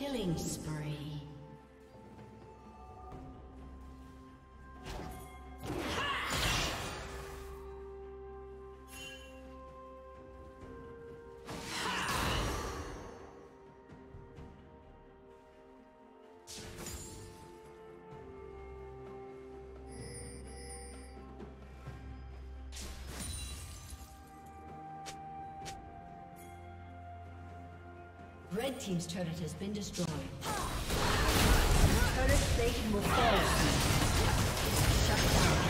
Killing spree. Red Team's turret has been destroyed. Turret station will fall. Shut down.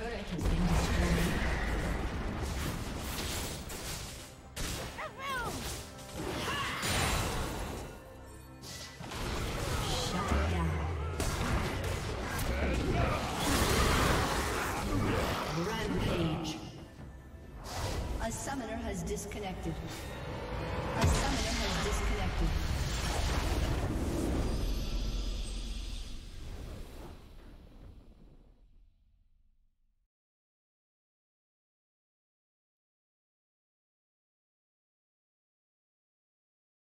Turret has been destroyed. Disconnected.